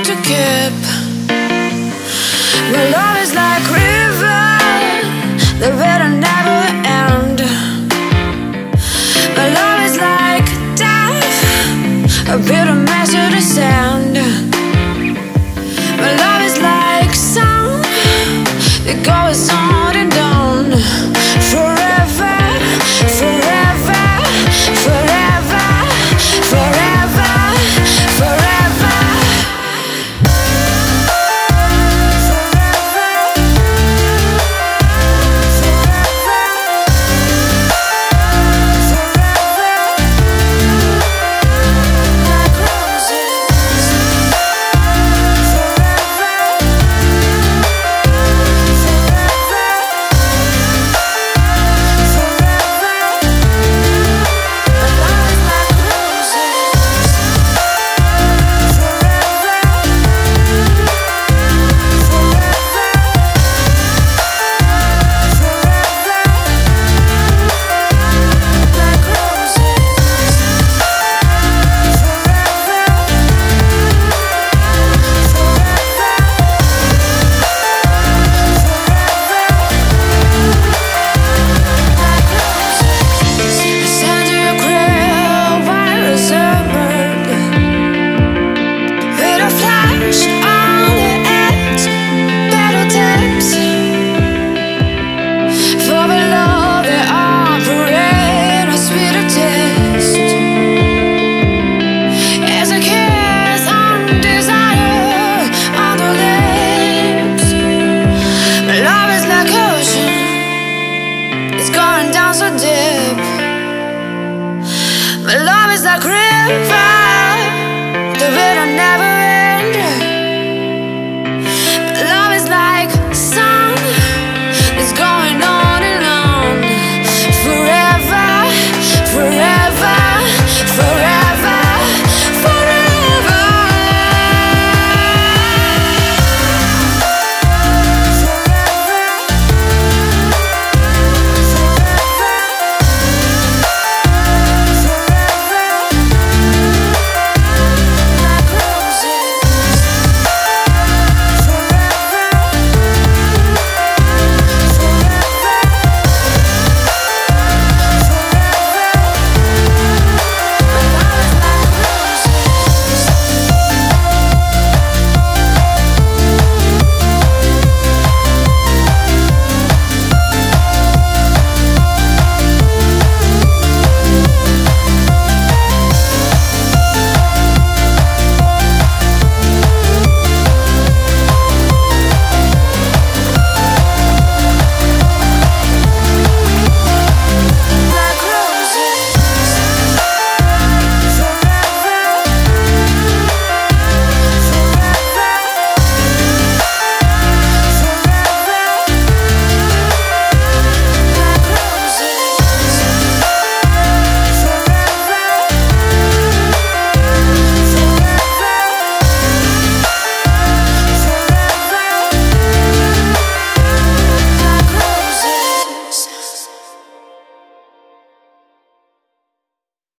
to keep. Well, love is like river The very is a grip.